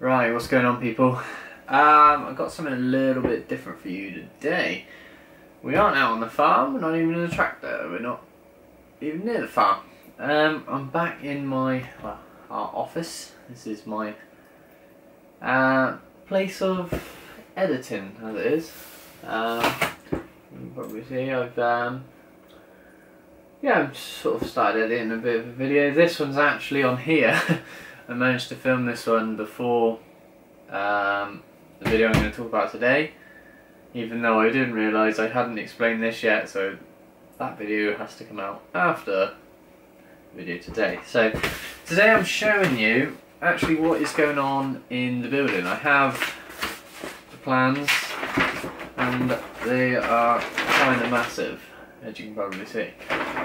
Right, what's going on, people? Um, I've got something a little bit different for you today. We aren't out on the farm, we're not even in the tractor, we're not even near the farm. Um, I'm back in my well, our office. This is my uh, place of editing, as it is. Um, probably see I've um, yeah, I've sort of started editing a bit of a video. This one's actually on here. I managed to film this one before um, the video I'm going to talk about today, even though I didn't realise I hadn't explained this yet, so that video has to come out after the video today. So today I'm showing you actually what is going on in the building. I have the plans and they are kind of massive, as you can probably see.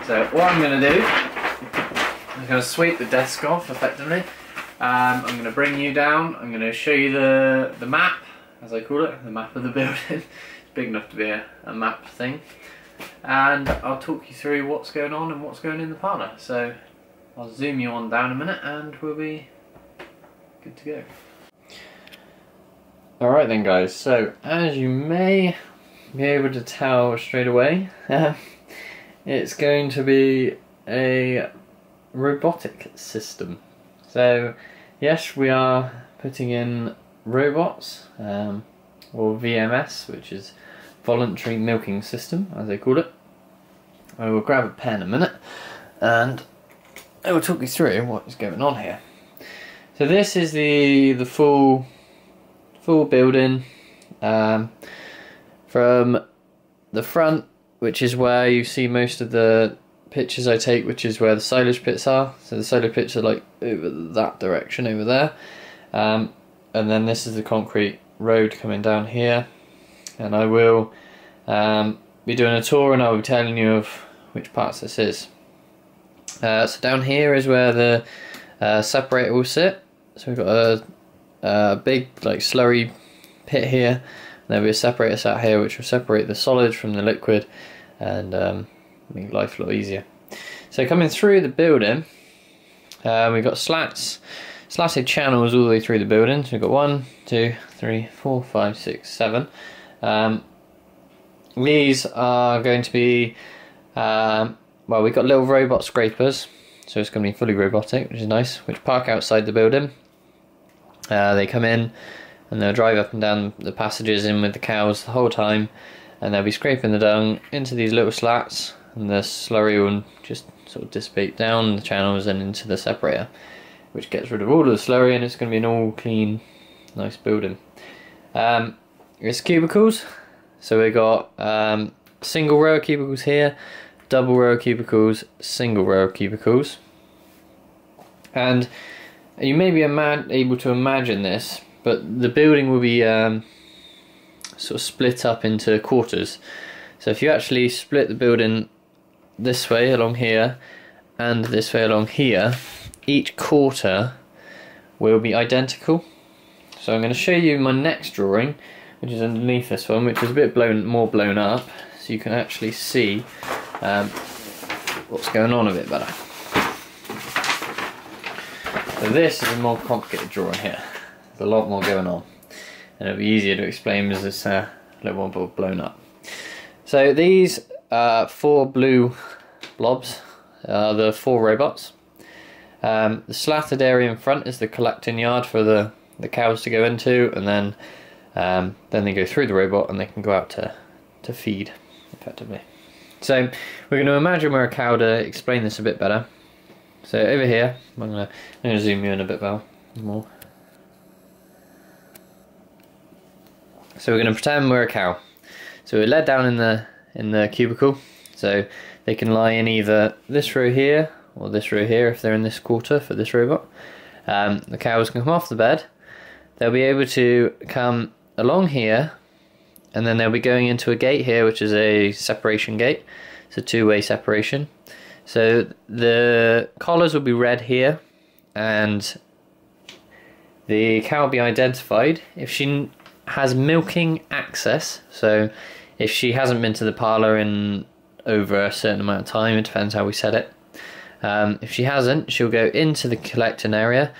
So what I'm going to do, I'm going to sweep the desk off effectively um, I'm going to bring you down, I'm going to show you the, the map, as I call it, the map of the building. it's big enough to be a, a map thing. And I'll talk you through what's going on and what's going in the parlour. So I'll zoom you on down a minute and we'll be good to go. Alright then guys, so as you may be able to tell straight away, it's going to be a robotic system. So yes, we are putting in robots, um, or VMS, which is voluntary milking system, as they call it. I will grab a pen a minute, and I will talk you through what is going on here. So this is the the full full building um, from the front, which is where you see most of the pictures I take, which is where the silage pits are. So the silage pits are like over that direction over there. Um, and then this is the concrete road coming down here. And I will um, be doing a tour and I'll be telling you of which parts this is. Uh, so down here is where the uh, separator will sit. So we've got a, a big like slurry pit here. And there'll be a separator sat here which will separate the solid from the liquid and um, make life a lot easier. So coming through the building, uh, we've got slats, slatted channels all the way through the building. So we've got one, two, three, four, five, six, seven. Um, these are going to be, um, well, we've got little robot scrapers, so it's going to be fully robotic, which is nice, which park outside the building. Uh, they come in and they'll drive up and down the passages in with the cows the whole time, and they'll be scraping the dung into these little slats and the slurry will just sort of dissipate down the channels and into the separator which gets rid of all of the slurry and it's going to be an all clean nice building. Um, it's cubicles. So we got um, single row cubicles here double row cubicles single row cubicles. And you may be able to imagine this but the building will be um, sort of split up into quarters. So if you actually split the building this way along here and this way along here, each quarter will be identical. So I'm going to show you my next drawing, which is underneath this one, which is a bit blown, more blown up, so you can actually see um, what's going on a bit better. So this is a more complicated drawing here. There's a lot more going on, and it'll be easier to explain as it's uh, a little more blown up. So these uh, four blue blobs are the four robots. Um, the slatted area in front is the collecting yard for the, the cows to go into, and then um, then they go through the robot and they can go out to, to feed effectively. So we're going to imagine we're a cow to explain this a bit better. So over here, I'm going to, I'm going to zoom you in a bit more. So we're going to pretend we're a cow. So we're led down in the in the cubicle. So they can lie in either this row here or this row here if they're in this quarter for this robot. Um, the cows can come off the bed. They'll be able to come along here and then they'll be going into a gate here which is a separation gate. It's a two-way separation. So the collars will be read here and the cow will be identified if she has milking access so if she hasn't been to the parlour in over a certain amount of time, it depends how we set it. Um, if she hasn't, she'll go into the collecting area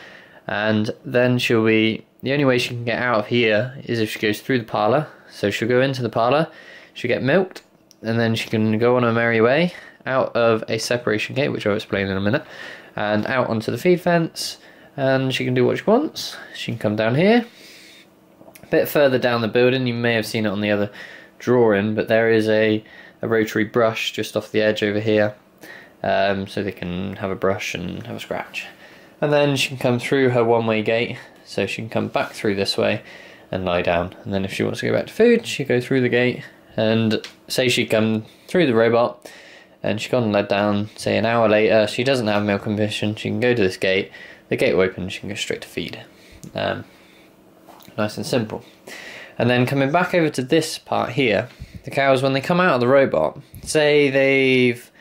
and then she'll be the only way she can get out of here is if she goes through the parlour. So she'll go into the parlour, she'll get milked, and then she can go on her merry way out of a separation gate, which I'll explain in a minute, and out onto the feed fence, and she can do what she wants. She can come down here. A bit further down the building, you may have seen it on the other drawing, but there is a, a rotary brush just off the edge over here, um, so they can have a brush and have a scratch. And then she can come through her one-way gate, so she can come back through this way and lie down. And then if she wants to go back to food, she go through the gate and say she come through the robot and she gone and led down, say an hour later, she doesn't have milking permission, she can go to this gate, the gate will open, she can go straight to feed. Um, nice and simple. And then coming back over to this part here, the cows, when they come out of the robot, say they've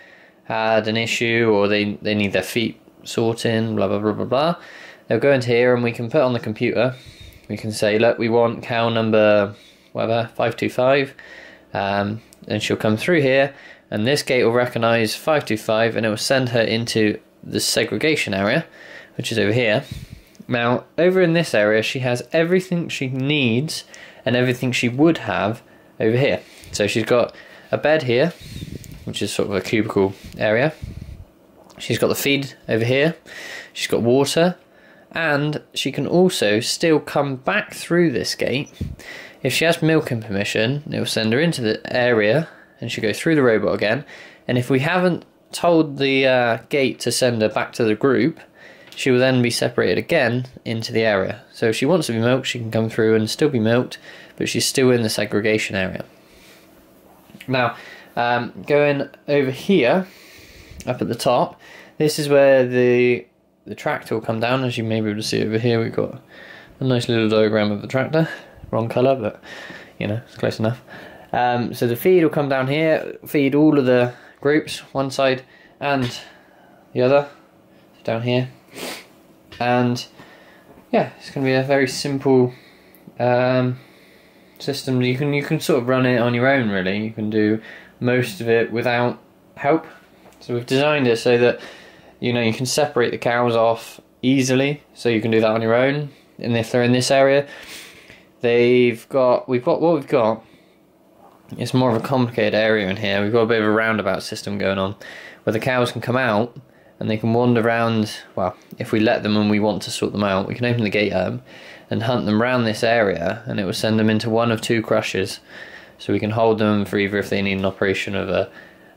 had an issue or they, they need their feet sorting, blah, blah, blah, blah, blah, they'll go into here and we can put on the computer, we can say, look, we want cow number, whatever, 525, um, and she'll come through here and this gate will recognize 525 and it will send her into the segregation area, which is over here. Now, over in this area, she has everything she needs and everything she would have over here. So she's got a bed here, which is sort of a cubicle area. She's got the feed over here. She's got water. And she can also still come back through this gate. If she has milking permission, it will send her into the area and she'll go through the robot again. And if we haven't told the uh, gate to send her back to the group, she will then be separated again into the area. So if she wants to be milked, she can come through and still be milked, but she's still in the segregation area. Now, um, going over here, up at the top, this is where the the tractor will come down. As you may be able to see over here, we've got a nice little diagram of the tractor. Wrong colour, but you know, it's close enough. Um, so the feed will come down here, feed all of the groups, one side and the other, down here. And yeah, it's going to be a very simple um, system. You can you can sort of run it on your own. Really, you can do most of it without help. So we've designed it so that you know you can separate the cows off easily. So you can do that on your own. And if they're in this area, they've got we've got what we've got it's more of a complicated area in here. We've got a bit of a roundabout system going on where the cows can come out and they can wander around. Well, if we let them and we want to sort them out, we can open the gate up and hunt them around this area and it will send them into one of two crushes. So we can hold them for either if they need an operation of a,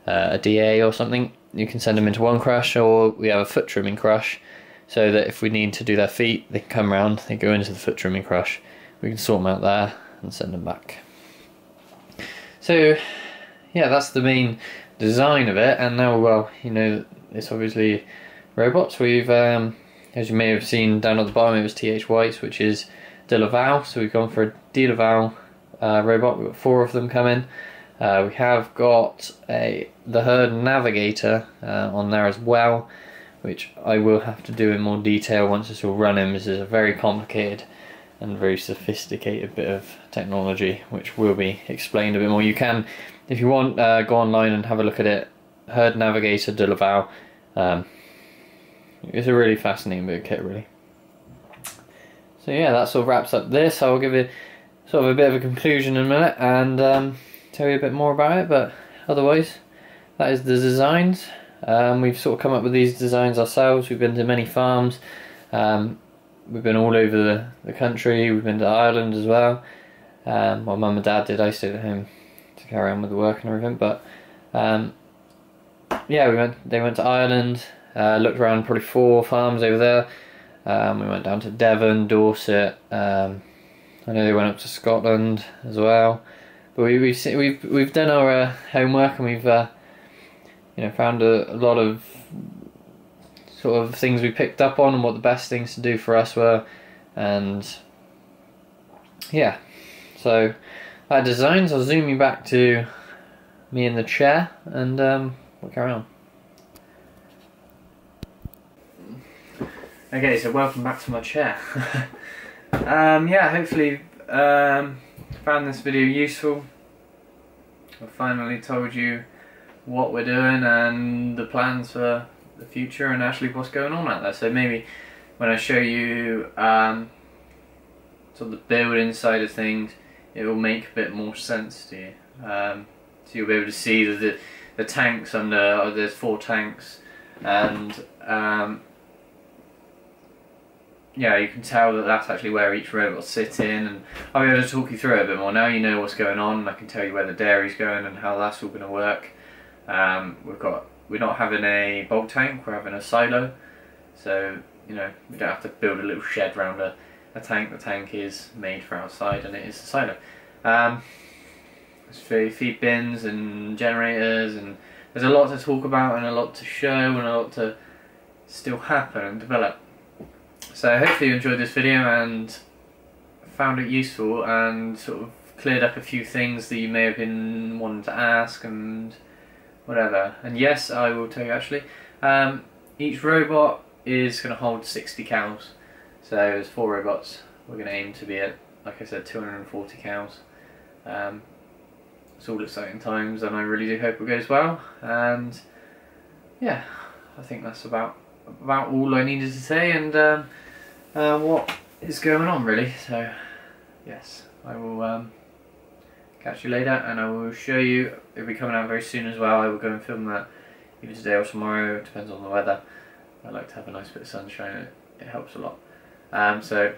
uh, a DA or something, you can send them into one crush or we have a foot trimming crush so that if we need to do their feet, they can come around, they go into the foot trimming crush. We can sort them out there and send them back. So, yeah, that's the main design of it. And now, well, you know, it's obviously robots. We've, um, as you may have seen down at the bottom, it was TH White's, which is DeLaval. So we've gone for a DeLaval uh, robot. We've got four of them coming. Uh, we have got a the herd navigator uh, on there as well, which I will have to do in more detail once it's all running. This is a very complicated and very sophisticated bit of technology which will be explained a bit more. You can, if you want, uh, go online and have a look at it. Herd Navigator DeLaval. Um, it's a really fascinating of kit, really. So yeah, that sort of wraps up this. I will give you sort of a bit of a conclusion in a minute and um, tell you a bit more about it. But otherwise, that is the designs. Um, we've sort of come up with these designs ourselves. We've been to many farms. Um, we've been all over the, the country. We've been to Ireland as well. Um, well, mum and dad did. I stayed at home to carry on with the work and everything. But um, yeah, we went. They went to Ireland. Uh, looked around probably four farms over there. Um, we went down to Devon, Dorset. Um, I know they went up to Scotland as well. But we, we've we've we've done our uh, homework and we've uh, you know found a, a lot of sort of things we picked up on and what the best things to do for us were and yeah so our designs I'll zoom you back to me in the chair and um, carry on okay so welcome back to my chair um, yeah hopefully um, found this video useful I've finally told you what we're doing and the plans for the future and actually what's going on out there. So maybe when I show you um, sort of the building side of things, it will make a bit more sense to you. Um, so you'll be able to see that the, the tanks under. Oh, there's four tanks, and um, yeah, you can tell that that's actually where each robot's sitting, and I'll be able to talk you through it a bit more. Now you know what's going on, and I can tell you where the dairy's going and how that's all going to work. Um, we've got we're not having a bulk tank, we're having a silo, so you know we don't have to build a little shed around a, a tank. The tank is made for outside, and it is a silo. Um, there's feed bins and generators, and there's a lot to talk about and a lot to show and a lot to still happen and develop. So hopefully you enjoyed this video and found it useful and sort of cleared up a few things that you may have been wanting to ask and whatever. And yes, I will tell you actually, um, each robot is going to hold 60 cows. So there's four robots. We're going to aim to be at, like I said, 240 cows. Um, it's all exciting times and I really do hope it goes well. And yeah, I think that's about about all I needed to say and um, uh, what is going on really. So yes, I will um, catch you later and I will show you, it'll be coming out very soon as well. I will go and film that either today or tomorrow, it depends on the weather. I like to have a nice bit of sunshine, it, helps a lot. Um, so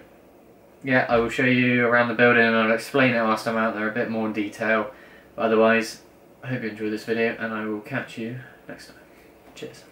yeah, I will show you around the building and I'll explain it whilst I'm out there a bit more in detail. Otherwise, I hope you enjoyed this video and I will catch you next time. Cheers.